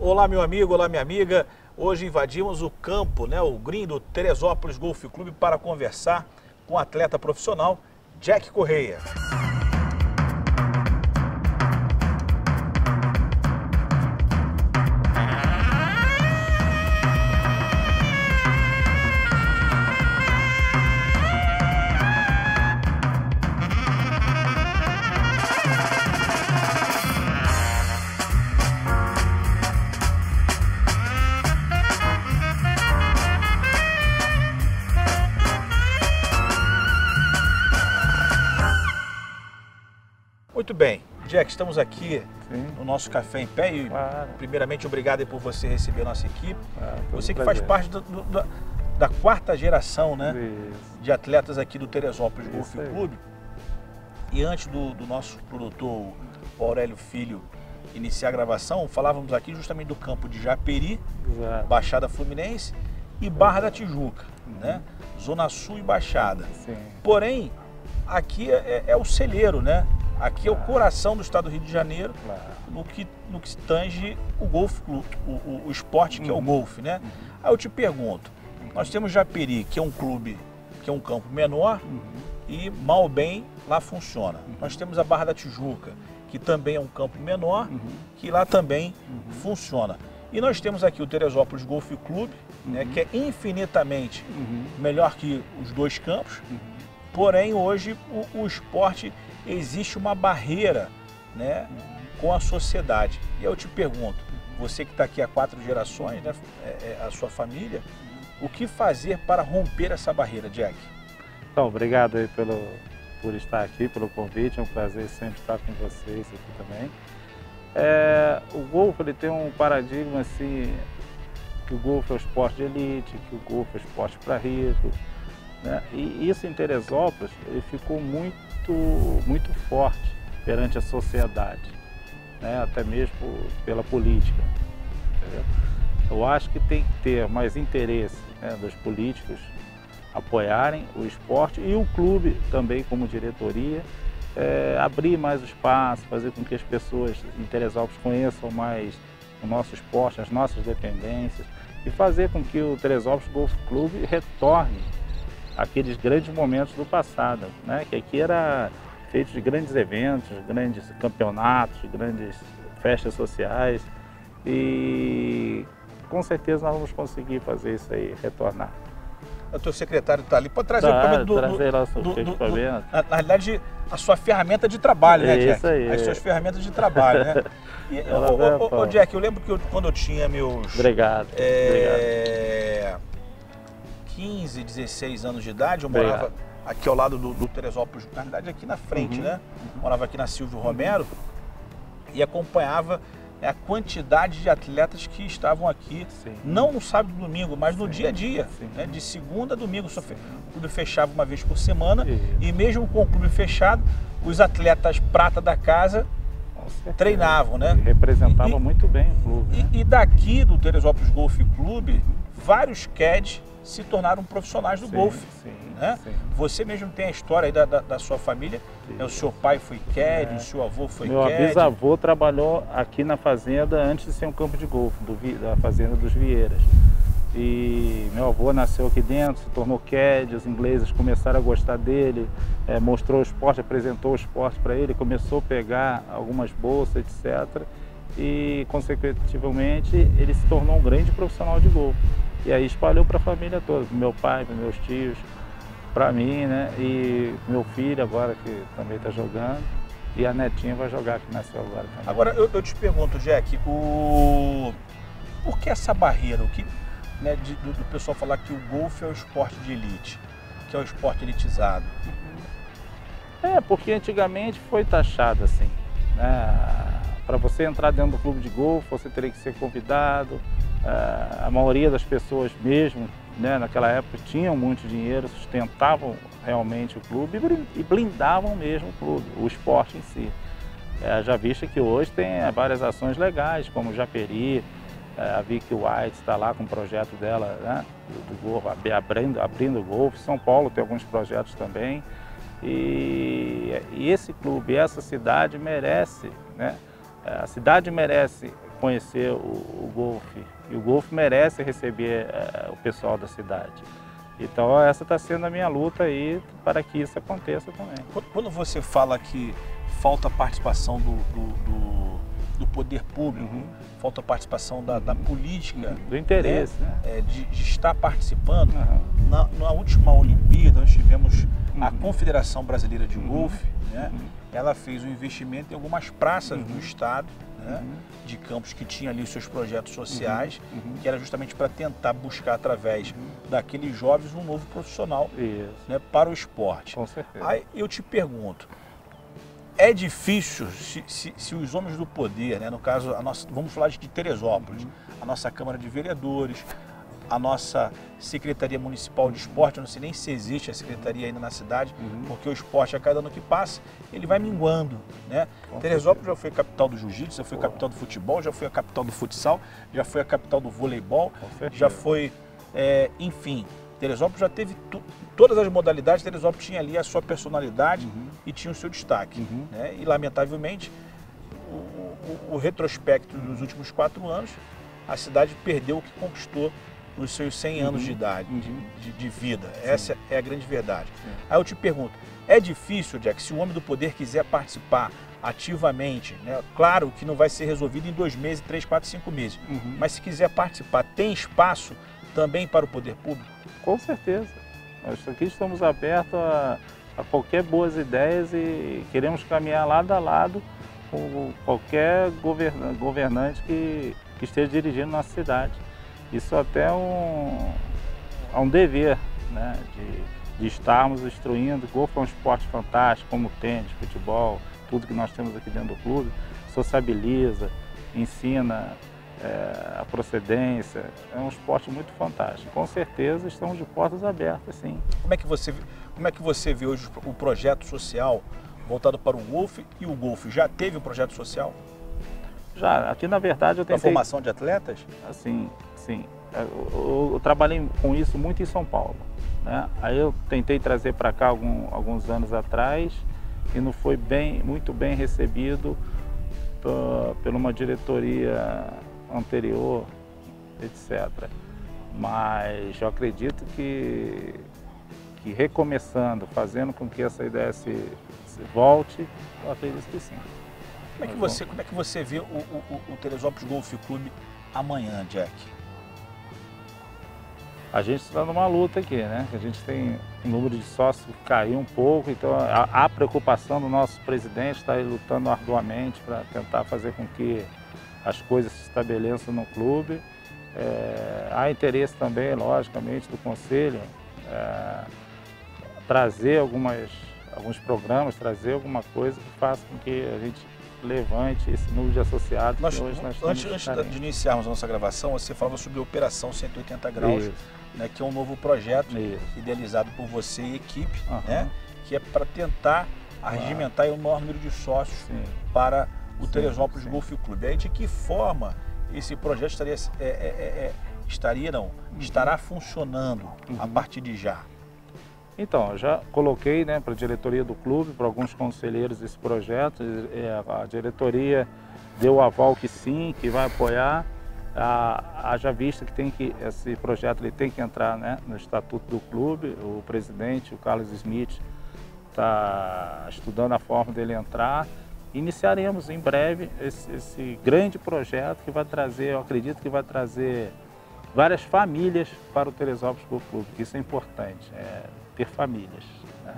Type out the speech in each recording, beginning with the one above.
Olá, meu amigo, olá, minha amiga. Hoje invadimos o campo, né, o green do Teresópolis Golf Clube para conversar com o atleta profissional Jack Correia. Muito bem. Jack, estamos aqui Sim. no nosso Café em Pé e, Claro. primeiramente, obrigado por você receber a nossa equipe. Ah, Você que prazer. faz parte do- do- da, da quarta geração né, Isso. de atletas aqui do Teresópolis Golf. Clube. E antes do, do nosso produtor Aurélio Filho iniciar a gravação, falávamos aqui justamente do campo de Japeri, Exato. Baixada Fluminense e Barra da Tijuca, né? Zona Sul e Baixada. Sim. Porém, aqui é, é o celeiro, né? Aqui é o coração do estado do Rio de Janeiro no que, no que se tange o golfe, o, o, o esporte que é o Uhum. golfe, né? Aí eu te pergunto, nós temos Japeri, que é um clube, que é um campo menor Uhum. e mal ou bem lá funciona. Nós temos a Barra da Tijuca, que também é um campo menor, Uhum. que lá também funciona. E nós temos aqui o Teresópolis Golf Clube, né, que é infinitamente Uhum. melhor que os dois campos, porém hoje o, o esporte existe uma barreira né, com a sociedade. E eu te pergunto, você que está aqui há quatro gerações, né, é, é, a sua família, o que fazer para romper essa barreira, Jack? Então, obrigado aí pelo, por estar aqui, pelo convite. É um prazer sempre estar com vocês aqui também. É, o golfe ele tem um paradigma assim, que o golfe é o esporte de elite, que o golfe é o esporte para rico. Né? E isso em Teresópolis ele ficou muito, muito forte perante a sociedade, né? até mesmo pela política. Eu acho que tem que ter mais interesse né, dos políticos apoiarem o esporte e o clube também como diretoria é, abrir mais o espaço, fazer com que as pessoas em conheçam mais o nosso esporte, as nossas dependências e fazer com que o Teresópolis Golf Clube retorne aqueles grandes momentos do passado, né? que aqui era feito de grandes eventos, grandes campeonatos, grandes festas sociais e com certeza nós vamos conseguir fazer isso aí, retornar. O teu secretário está ali. Pode trazer o Tá, equipamento do, trazer lá o seu do- do- equipamento. na, na realidade, a sua ferramenta de trabalho, né, Jack? Isso aí. As suas ferramentas de trabalho, né? E, ô, ô, ô. Jack, eu lembro que eu- quando eu tinha meus Obrigado. obrigado. É, 15, 16 anos de idade, eu Obrigado. morava aqui ao lado do, do Teresópolis, na verdade aqui na frente, Uhum. né? Morava aqui na Silvio Romero e acompanhava né, a quantidade de atletas que estavam aqui, Sim. não no sábado e domingo, mas no Sim, dia a dia, né? de segunda a domingo. Só fe- O clube fechava uma vez por semana e mesmo com o clube fechado, os atletas prata da casa treinavam, né? Representava E- muito bem o clube. né? E, e daqui do Teresópolis Golf Clube, vários CADs se tornaram profissionais do Sim, golfe. sim, né? sim. Você mesmo tem a história aí da, da, da sua família. né? O seu pai foi CAD, É. o seu avô foi Meu CAD. bisavô trabalhou aqui na fazenda antes de ser um campo de golfe, do da fazenda dos Vieiras. E meu avô nasceu aqui dentro, se tornou CAD, os ingleses começaram a gostar dele, eh, mostrou o esporte, apresentou o esporte para ele, começou a pegar algumas bolsas, etc. E, consequentemente, ele se tornou um grande profissional de golfe. E aí espalhou para a família toda, pro meu pai, para meus tios, para mim, né? E meu filho agora que também está jogando. E a netinha vai jogar, que nasceu agora também. Agora eu, eu te pergunto, Jack, o... por que essa barreira? O que, né, de- do, do pessoal falar que o golfe é o esporte de elite, que é o esporte elitizado? É, porque antigamente foi taxado assim. Né? Para você entrar dentro do clube de golfe, você teria que ser convidado. É, a maioria das pessoas mesmo, né, naquela época, tinham muito dinheiro, sustentavam realmente o clube e blindavam mesmo o clube, o esporte em si. É, já visto que hoje tem é, várias ações legais, como Japeri, é, a Vicky White está lá com o projeto dela, né, do, do golfe, ab- abrindo, abrindo o golfe. São Paulo tem alguns projetos também. E, e esse clube, essa cidade merece, né? A cidade merece conhecer o, o golfe. E o golfe merece receber é, o pessoal da cidade. Então essa está sendo a minha luta aí para que isso aconteça também. Quando você fala que falta participação do, do, do, do poder público, uhum. falta participação da, da política, do interesse, né? né? É, de, de, estar participando. Uhum. Na, na, última Olimpíada nós tivemos uhum. a Confederação Brasileira de uhum. Golfe, né? Uhum. ela fez um investimento em algumas praças do uhum. estado né, de campos que tinha ali os seus projetos sociais, que era justamente para tentar buscar através daqueles jovens um novo profissional né, para o esporte. Com certeza. Aí eu te pergunto, é difícil se, se, se, os homens do poder, né, no caso, a nossa, vamos falar de Teresópolis, a nossa Câmara de Vereadores, a nossa Secretaria Municipal de Esporte, eu não sei nem se existe a secretaria ainda na cidade, uhum. porque o esporte a cada ano que passa, ele vai minguando. Né? Teresópolis já foi a capital do jiu-jitsu, já foi a capital do futebol, já foi a capital do futsal, já foi a capital do voleibol, já foi, é, enfim, Teresópolis já teve todas as modalidades, Teresópolis tinha ali a sua personalidade uhum. e tinha o seu destaque. Uhum. Né? E lamentavelmente, o, o, o retrospecto dos últimos quatro anos, a cidade perdeu o que conquistou nos seus 100 anos uhum. de idade, de, uhum. de, de vida. Sim. Essa é a grande verdade. Sim. Aí eu te pergunto, é difícil, Jack, se o homem do poder quiser participar ativamente, né? claro que não vai ser resolvido em dois meses, três, quatro, cinco meses, uhum. mas se quiser participar, tem espaço também para o poder público? Com certeza. Nós aqui estamos abertos a, a qualquer boas ideias e queremos caminhar lado a lado com qualquer governante que, que esteja dirigindo nossa cidade. Isso até é um, é um dever né, de, de estarmos instruindo. Golfe é um esporte fantástico, como tênis, futebol, tudo que nós temos aqui dentro do clube. Sociabiliza, ensina é, a procedência. É um esporte muito fantástico. Com certeza estamos de portas abertas, sim. Como é que você, como é que você vê hoje o projeto social voltado para o golfe e o golfe? Já teve um projeto social? Já, aqui na verdade eu tentei... A formação de atletas? Assim, sim. É, eu, eu, eu, trabalhei com isso muito em São Paulo. Né? Aí eu tentei trazer para cá algum, alguns anos atrás e não foi bem, muito bem recebido por, por uma diretoria anterior, etc. Mas eu acredito que, que recomeçando, fazendo com que essa ideia se, se volte, eu acredito que sim. Como é que você, como é que você vê o, o, o Teresópolis Golf Clube amanhã, Jack? A gente está numa luta aqui, né? A gente tem o número de sócios que caiu um pouco, então a, a preocupação do nosso presidente está lutando arduamente para tentar fazer com que as coisas se estabeleçam no clube. É, há interesse também, logicamente, do conselho é, trazer algumas, alguns programas, trazer alguma coisa que faça com que a gente levante esse número de associados nós, hoje nós Antes, antes de iniciarmos a nossa gravação, você falava sobre a Operação 180 Graus, né, que é um novo projeto Isso. idealizado por você e equipe, uhum. né, que é para tentar arregimentar o maior número de sócios sim. para o sim, Teresópolis sim. Golf Clube. Aí de que forma esse projeto estaria, é, é, é, é estaria não, uhum. estará funcionando uhum. a partir de já? Então, eu já coloquei né, para a diretoria do clube, para alguns conselheiros esse projeto. A diretoria deu o aval que sim, que vai apoiar. Haja vista que, tem que esse projeto ele tem que entrar né, no estatuto do clube. O presidente, o Carlos Smith, está estudando a forma dele entrar. Iniciaremos em breve esse, esse grande projeto que vai trazer, eu acredito que vai trazer várias famílias para o Teresópolis Golf Clube, isso é importante. É, ter famílias. Né?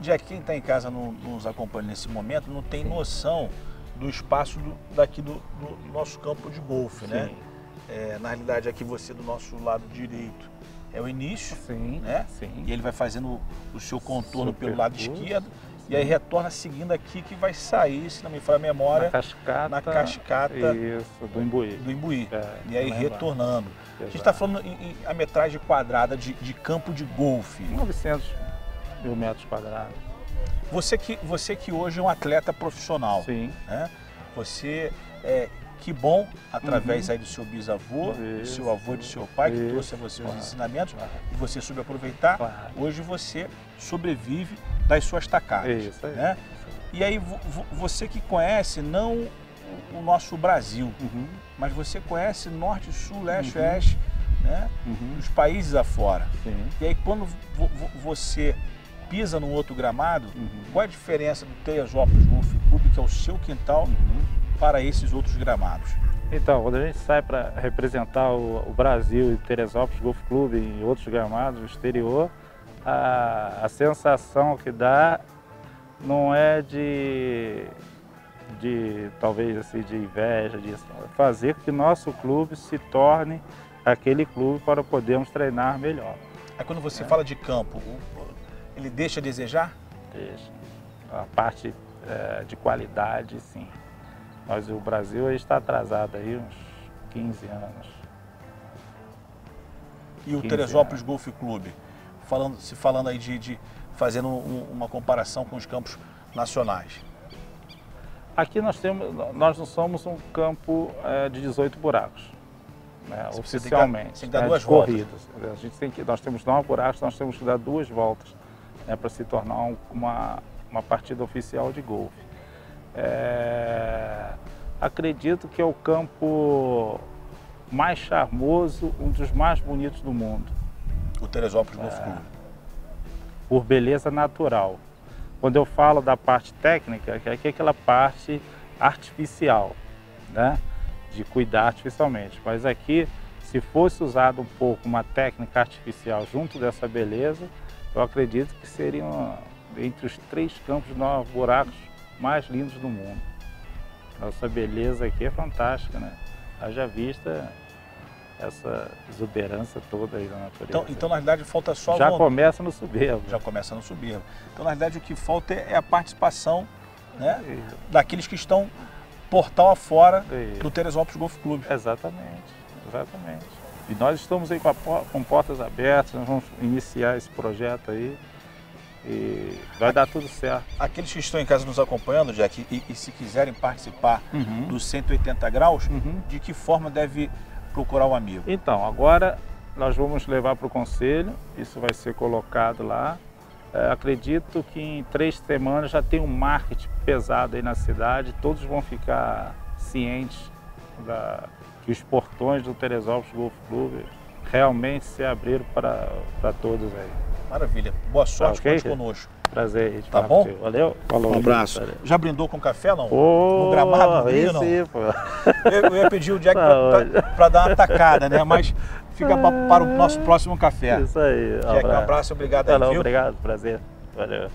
Jack, quem está em casa não, nos acompanha nesse momento não tem noção do espaço do, daqui do, do, nosso campo de golfe, né? É, na realidade, aqui você do nosso lado direito é o início, sim, né? Sim. E ele vai fazendo o seu contorno Super pelo lado esquerdo e aí retorna seguindo aqui que vai sair, se não me falha a memória, na cascata, na cascata isso, do Imbuí. Do Imbuí. É, e aí retornando. Exato. A gente está falando em, em, a metragem quadrada de, de campo de golfe. 900 mil metros quadrados. Você que, você que hoje é um atleta profissional. Sim. Né? Você, é, que bom, através uhum. aí do seu bisavô, Isso. do seu avô e do seu pai, que Isso. trouxe a você os claro. ensinamentos, claro. e você soube aproveitar, claro. hoje você sobrevive das suas tacadas. Isso aí. Né? E aí você que conhece não o nosso Brasil, Uhum. mas você conhece norte, sul, leste, Uhum. oeste, né? Uhum. Os países afora. Sim. E aí quando vo- vo- você pisa num outro gramado, Uhum. qual é a diferença do Teresópolis Golf Clube, que é o seu quintal, Uhum. para esses outros gramados? Então, quando a gente sai para representar o, o Brasil e Teresópolis Golf Clube e outros gramados do exterior, a, a sensação que dá não é de, de talvez assim, de inveja, é fazer que nosso clube se torne aquele clube para podermos treinar melhor. Aí quando você É. fala de campo, ele deixa a desejar? Deixa. A parte eh, de qualidade, sim. Mas o Brasil está atrasado aí uns 15 anos. E o 15 Teresópolis Golf Clube, falando, se falando aí de, de fazendo um- uma comparação com os campos nacionais. Aqui nós temos, nós não somos um campo eh, de 18 buracos, né, Você tem que dar- oficialmente. tem que dar né, duas de voltas. corridas. A gente tem que, nós temos 9 buracos, nós temos que dar duas voltas né, para se tornar um- uma, uma partida oficial de golfe. Eh, acredito que é o campo mais charmoso, um dos mais bonitos do mundo. Teresópolis Golf É. Clube. por beleza natural. Quando eu falo da parte técnica, é que é aquela parte artificial, né? De cuidar artificialmente. Mas aqui, se fosse usado um pouco uma técnica artificial junto dessa beleza, eu acredito que seriam entre os três campos nove buracos mais lindos do mundo. Nossa beleza aqui é fantástica, né? Haja vista essa exuberância toda aí da natureza. Então, então, na realidade, falta só Já vontade. começa no soberbo. Já começa no subir. Então, na realidade, o que falta é a participação né, Isso, daqueles que estão portal afora isso. do Teresópolis Golf Clube. Exatamente, exatamente. E nós estamos aí com, a com portas abertas, nós vamos iniciar esse projeto aí e vai dar tudo certo. Aqueles que estão em casa nos acompanhando, Jack, e, e se quiserem participar Uhum. dos 180 graus, Uhum. de que forma deve procurar o amigo? Então, agora nós vamos levar para o conselho, isso vai ser colocado lá. É, acredito que em três semanas já tem um marketing pesado aí na cidade, todos vão ficar cientes da, que os portões do Teresópolis Golf Clube realmente se abriram para para todos aí. Maravilha. Boa sorte, ok? conte conosco. Prazer aí de Tá bom? contigo. Valeu. Falou. Um abraço. Valeu. Já brindou com café, não? Pô, No gramado Rio, esse não? aí, pô. Eu, eu ia pedir o Jack para dar uma tacada, né? Mas fica pra- para o nosso próximo café. Isso aí. Um Jack, um abraço. abraço e obrigado aí, Falou, viu? obrigado, prazer. Valeu.